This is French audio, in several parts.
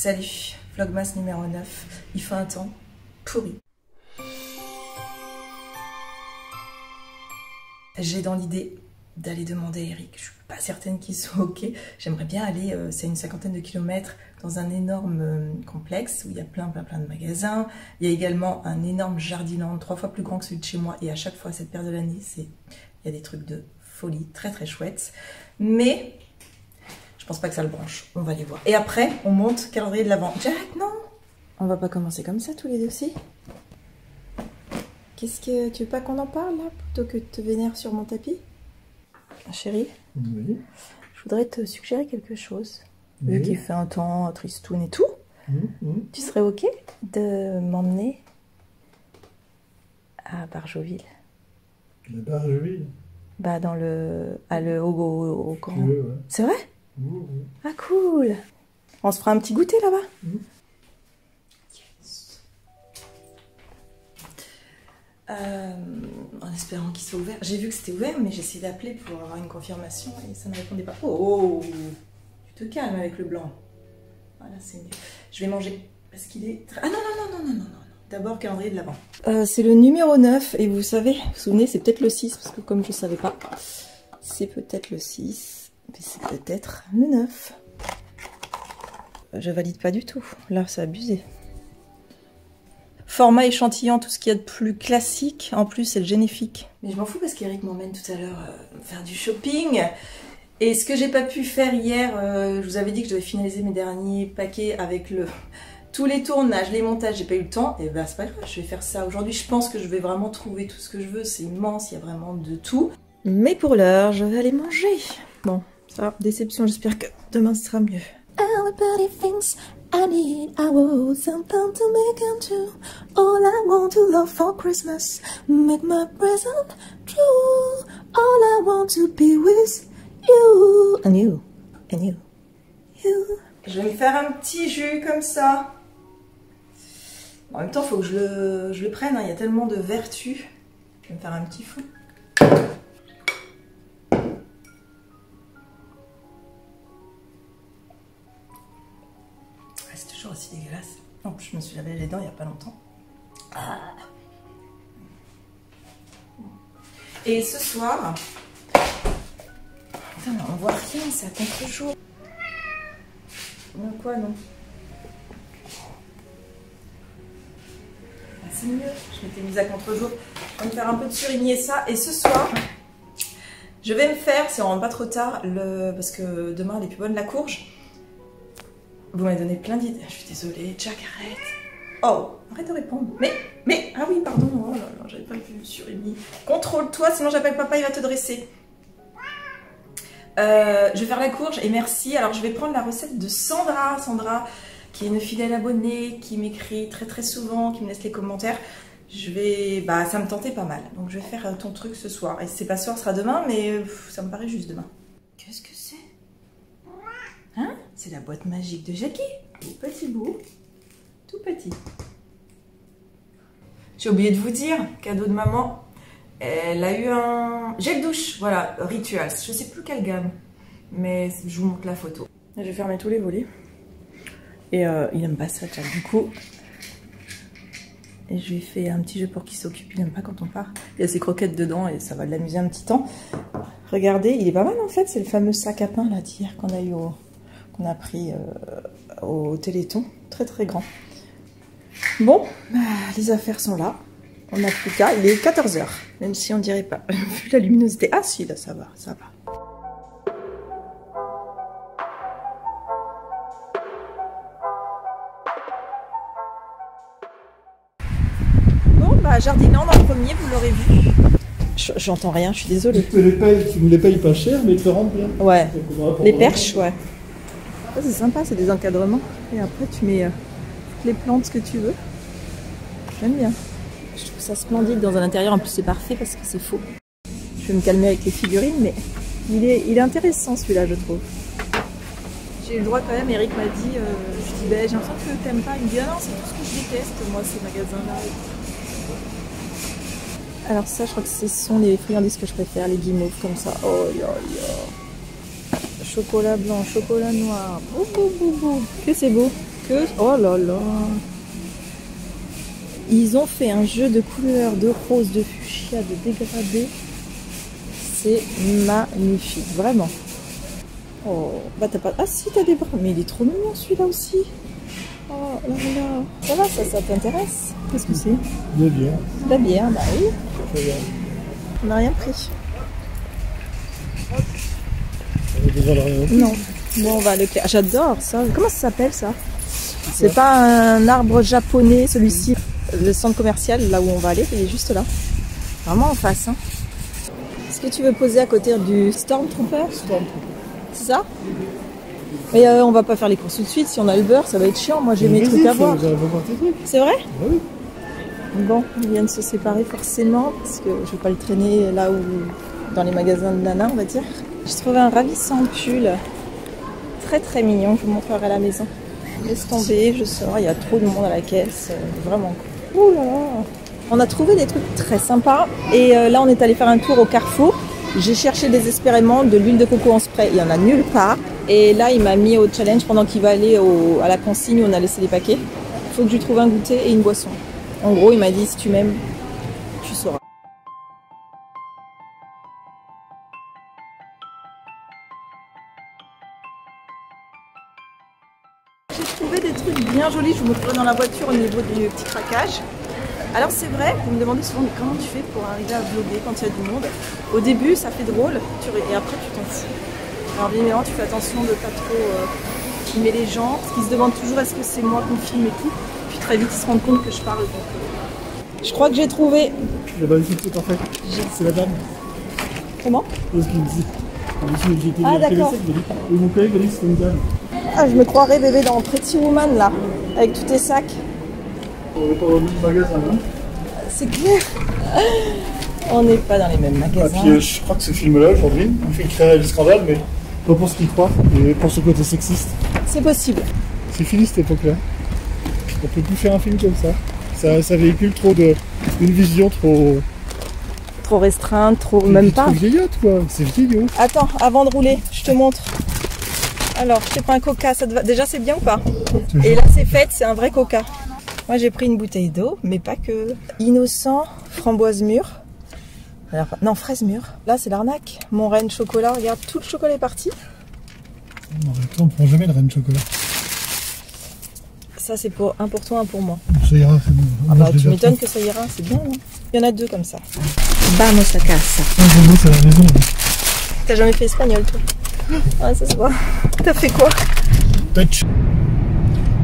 Salut, Vlogmas numéro 9. Il fait un temps pourri. J'ai dans l'idée d'aller demander à Eric. Je suis pas certaine qu'il soit ok. J'aimerais bien aller, euh, c'est une cinquantaine de kilomètres, dans un énorme euh, complexe où il y a plein plein plein de magasins. Il y a également un énorme jardinland, trois fois plus grand que celui de chez moi. Et à chaque fois, cette période de l'année, il y a des trucs de folie, très très chouettes. Mais pense pas que ça le branche. On va les voir. Et après, on monte calendrier de l'avant. Jack, non On va pas commencer comme ça tous les deux aussi Qu'est-ce que tu veux pas qu'on en parle là plutôt que de te vénère sur mon tapis? Chérie? Oui. Je voudrais te suggérer quelque chose. Oui. Vu qu'il fait un temps tristoun et tout, Hum, hum. tu serais ok de m'emmener à Barjoville? La barge Bah dans le... à le... au, au, au grand... Oui, ouais. C'est vrai? Oui, oui. Ah cool On se fera un petit goûter là-bas. Yes. Euh, en espérant qu'il soit ouvert. J'ai vu que c'était ouvert, mais j'ai essayé d'appeler pour avoir une confirmation et ça ne répondait pas. Oh, oh, Tu te calmes avec le blanc. Voilà, c'est mieux. Je vais manger parce qu'il est... très- Ah non, non, non, non, non, non, non. D'abord, calendrier de l'avant. Euh, c'est le numéro 9 et vous savez, vous vous souvenez, c'est peut-être le 6 parce que comme je ne savais pas, c'est peut-être le 6, mais c'est peut-être le 9. Je valide pas du tout. Là, c'est abusé. Format échantillon, tout ce qu'il y a de plus classique. En plus, c'est le génifique. Mais je m'en fous parce qu'Eric m'emmène tout à l'heure euh, faire du shopping. Et ce que j'ai pas pu faire hier, euh, je vous avais dit que je devais finaliser mes derniers paquets avec le tous les tournages, les montages, j'ai pas eu le temps. Et ben c'est pas grave, je vais faire ça aujourd'hui. Je pense que je vais vraiment trouver tout ce que je veux. C'est immense, il y a vraiment de tout. Mais pour l'heure, je vais aller manger. Bon, ça, déception. J'espère que demain ce sera mieux. Everybody thinks I need I want something to make it true. All I want to love for Christmas, make my present true. All I want to be with you and you and you, you. Je vais me faire un petit jus comme ça. En même temps, il faut que je le, je le prenne. hein. Il y a tellement de vertus. Je vais me faire un petit fou. C'est toujours aussi dégueulasse. En plus, je me suis lavé les dents il n'y a pas longtemps. Ah. Et ce soir... Putain, on voit rien, c'est à contre-jour. Non, quoi, non Ah, C'est mieux, je m'étais mise à contre-jour. On va me faire un peu de surigner ça. Et ce soir, je vais me faire, si on rentre pas trop tard, parce que demain elle est plus bonne, la courge. Vous m'avez donné plein d'idées. Je suis désolée, Jack, arrête. Oh, arrête de répondre. Mais, mais, ah oui, pardon, oh j'avais pas vu surigner. Contrôle-toi, sinon j'appelle papa, il va te dresser. Euh, je vais faire la courge et merci. Alors je vais prendre la recette de Sandra. Sandra, qui est une fidèle abonnée, qui m'écrit très très souvent, qui me laisse les commentaires. Je vais, bah ça me tentait pas mal. Donc je vais faire euh, ton truc ce soir. Et c'est pas ce soir, ce sera demain, mais ça me paraît juste demain. Qu'est-ce que c'est la boîte magique de Jackie. Petit bout, tout petit. J'ai oublié de vous dire, cadeau de maman, elle a eu un gel douche, voilà, Rituals. Je sais plus quelle gamme, mais je vous montre la photo. Je vais fermer tous les volets. Et euh, il aime pas ça. Du coup, et je lui fais un petit jeu pour qu'il s'occupe. Il aime pas quand on part. Il y a ses croquettes dedans et ça va l'amuser un petit temps. Regardez, il est pas mal en fait. C'est le fameux sac à pain là d'hier qu'on a eu au, qu'on a pris euh, au Téléthon. Très très grand. Bon, bah, les affaires sont là. On n'a plus qu'à. Il est 14h, même si on dirait pas. Vu la luminosité. Ah si, là ça va, ça va. Bon, bah Jardinland en premier, vous l'aurez vu. J'entends rien, je suis désolée. Tu, les payes, tu me les payes pas cher, mais ils te rendent bien. Ouais, les perches, ouais. Ça c'est sympa, c'est des encadrements. Et après tu mets euh, toutes les plantes que tu veux. J'aime bien. Je trouve ça splendide dans un intérieur, en plus c'est parfait parce que c'est faux. Je vais me calmer avec les figurines, mais il est, il est intéressant celui-là, je trouve. J'ai eu le droit quand même, Eric m'a dit, euh, je dis, ben, j'ai l'impression que t'aimes pas. Il me dit, ah non, c'est tout ce que je déteste, moi, ces magasins-là. Alors ça, je crois que ce sont les friandises que je préfère, les guimauves comme ça. Oh là là. Chocolat blanc, chocolat noir. Bou, bou, bou. Que c'est beau. que... Oh là là Ils ont fait un jeu de couleurs, de rose, de fuchsia, de dégradé. C'est magnifique, vraiment. Oh, bah t'as pas... Ah si, t'as des bras. Mais il est trop mignon celui-là aussi. Oh là là. Ça va, ça, ça t'intéresse? Qu'est-ce que c'est? De bien. De la bière, bah oui. On n'a rien pris. Non. Bon, on va à Leclerc. J'adore ça. Comment ça s'appelle ça? C'est pas un arbre japonais, celui-ci. Le centre commercial, là où on va aller, il est juste là. Vraiment en face. Hein. Est-ce que tu veux poser à côté du Stormtrooper? C'est ça? Mais euh, on va pas faire les courses tout de suite. Si on a le beurre, ça va être chiant. Moi, j'ai mes trucs à voir. C'est vrai? Ah oui. Bon, ils viennent se séparer forcément parce que je vais pas le traîner là où dans les magasins de Nana, on va dire. J'ai trouvé un ravissant pull, très très mignon. Je vous montrerai à la maison. Laisse tomber, je sors. Il y a trop de monde à la caisse, euh, vraiment. Là. On a trouvé des trucs très sympas et euh, là on est allé faire un tour au Carrefour. J'ai cherché désespérément de l'huile de coco en spray. Il y en a nulle part. Et là il m'a mis au challenge pendant qu'il va aller à la consigne où on a laissé les paquets. Il faut que je lui trouve un goûter et une boisson. En gros, il m'a dit si tu m'aimes, J'ai trouvé des trucs bien jolis, je vous montrerai dans la voiture au niveau du petit craquage. Alors c'est vrai, vous me demandez souvent mais comment tu fais pour arriver à vlogger quand il y a du monde? Au début ça fait drôle et après tu t'en fous. Alors bien évidemment tu fais attention de pas trop euh, filmer les gens, parce qu'ils se demandent toujours est-ce que c'est moi qu'on filme et tout. Puis très vite ils se rendent compte que je parle. donc, euh, Je crois que j'ai trouvé. Ben, ici, c'est parfait. C'est la dame. Comment? C'est ce qu'il me dit. Ici, j'ai été Ah, d'accord. mon collègue m'a dit que c'était une dame. Ah je me croirais bébé dans Pretty Woman là, avec tous tes sacs. On est pas dans le même magasin. C'est clair. On n'est pas dans les mêmes Et magasins. puis, euh, je crois que ce film-là, aujourd'hui, il fait créer le scandale, mais pas pour ce qu'il croit, et pour ce côté sexiste. C'est possible. C'est fini cette époque-là. On peut plus faire un film comme ça. Ça, ça véhicule trop de. une vision trop. Trop restreinte, trop. Même pas. Trop vieillotte, quoi. C'est vieillot. Attends, avant de rouler, je te montre. Alors, je t'ai pris un coca, ça te va Déjà, c'est bien ou pas Et là, c'est fait, c'est un vrai coca. Moi, j'ai pris une bouteille d'eau, mais pas que. Innocent, framboise mûre. Alors, non, fraise mûre. Là, c'est l'arnaque. Mon reine chocolat, regarde, tout le chocolat est parti. Non, mais toi, on prend jamais de reine chocolat. Ça, c'est pour un pour toi, un pour moi. Ça ira, c'est bon. Ah bah, tu m'étonnes que ça ira, c'est bien, non Il y en a deux comme ça. Vamos a casa. Ah, à la maison. T'as jamais fait espagnol, toi? Ah, ça se voit. T'as fait quoi Touch.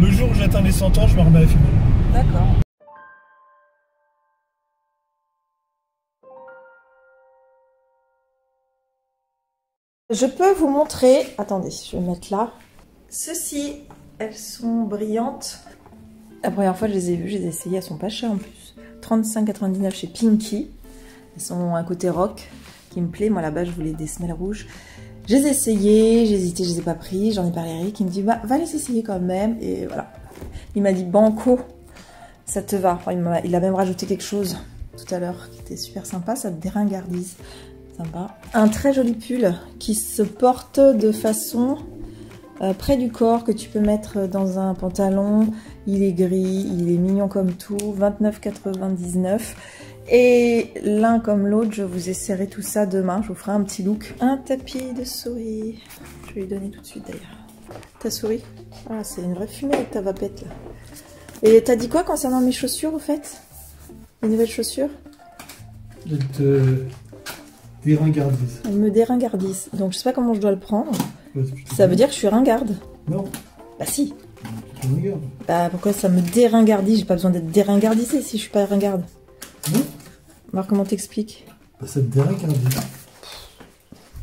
Le jour où j'atteins les 100 ans, je me remets à fumer. D'accord. Je peux vous montrer. Attendez, je vais mettre là. Ceci, elles sont brillantes. La première fois que je les ai vues, je les ai essayées, elles sont pas chères en plus. 35,99 chez Pinky. Elles sont un côté rock qui me plaît. Moi là-bas, je voulais des semelles rouges. Je les ai essayées, j'ai hésité, je les ai pas pris. J'en ai parlé à Eric, il me dit bah va les essayer quand même. Et voilà. Il m'a dit banco, ça te va. Il a même rajouté quelque chose tout à l'heure qui était super sympa, ça te déringardise. Sympa. Un très joli pull qui se porte de façon euh, près du corps que tu peux mettre dans un pantalon. Il est gris, il est mignon comme tout, 29,99. Et l'un comme l'autre, je vous essaierai tout ça demain. Je vous ferai un petit look. Un tapis de souris. Je vais lui donner tout de suite d'ailleurs. Ta souris Ah, c'est une vraie fumée avec ta vapette là. Et t'as dit quoi concernant mes chaussures au fait? Les nouvelles chaussures? Elle te déringardise. Elles me déringardissent. Donc je sais pas comment je dois le prendre. Ouais, plutôt Ça veut dire que je suis ringarde. Non, Bah si. tu. Bah pourquoi ça me déringardise J'ai pas besoin d'être déringardisée si je suis pas ringarde. Non Alors comment t'expliques Bah, ça te.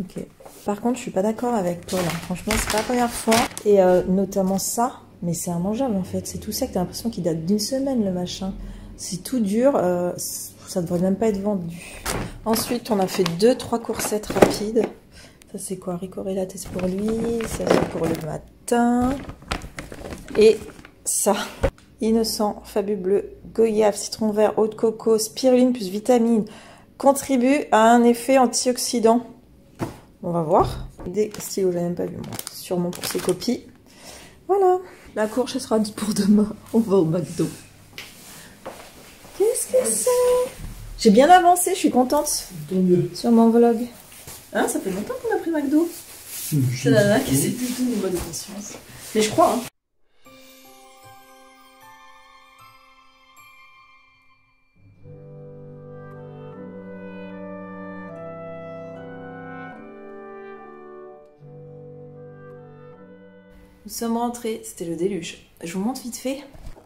Ok. Par contre, je suis pas d'accord avec toi là. Franchement, c'est pas la première fois. Et euh, notamment ça. Mais c'est immangeable en fait. C'est tout sec. T'as l'impression qu'il date d'une semaine le machin. C'est tout dur. euh, ça devrait même pas être vendu. Ensuite, on a fait deux, trois coursettes rapides. Ça c'est quoi? Ricorella, c'est pour lui. Ça c'est pour le matin. Et ça. Innocent, fabuleux, goyave, citron vert, eau de coco, spiruline plus vitamine contribue à un effet antioxydant. On va voir. Des stylos, j'ai même pas vu moi. Sûrement pour ses copies. Voilà. La courge, ce sera pour demain. On va au McDo. Qu'est-ce que c'est? J'ai bien avancé, je suis contente Tant mieux. sur mon vlog. Hein, ça fait longtemps qu'on a pris McDo. C'est la nana qui plus tout niveau de conscience. Mais je crois, hein. Nous sommes rentrés, c'était le déluge. Je vous montre vite fait.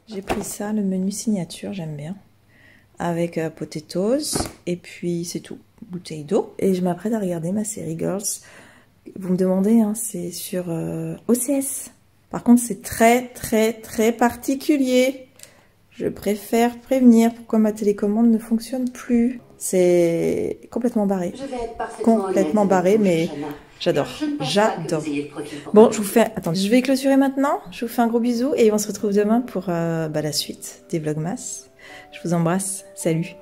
J'ai pris ça, le menu signature, j'aime bien. Avec euh, potatoes, et puis c'est tout, bouteille d'eau. Et je m'apprête à regarder ma série Girls. Vous me demandez, hein, c'est sur euh, OCS. Par contre, c'est très, très, très particulier. Je préfère prévenir pourquoi ma télécommande ne fonctionne plus. C'est complètement barré. Je vais être parfaitement Complètement barré, mais. J'adore. J'adore. Bon, je vous fais. Attendez, je vais clôturer maintenant. Je vous fais un gros bisou et on se retrouve demain pour euh, bah, la suite des Vlogmas. Je vous embrasse. Salut.